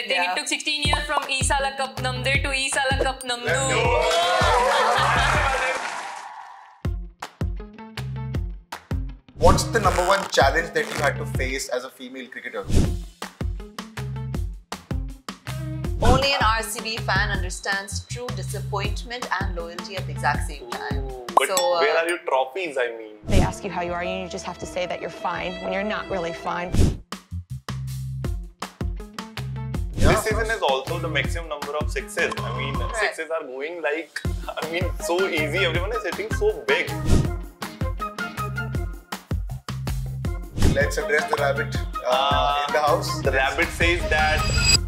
I think Yeah. it took 16 years from Ee Sala Cup Namde to Ee Sala Cup Namdu. What's the number one challenge that you had to face as a female cricketer? Only an RCB fan understands true disappointment and loyalty at the exact same time. But so, uh, where are your trophies? I mean, They ask you how you are, and you just have to say that you're fine when you're not really fine. This season is also the maximum number of sixes. I mean, sixes are going like, I mean, so easy. Everyone is hitting so big. Let's address the rabbit uh, in the house. The rabbit says that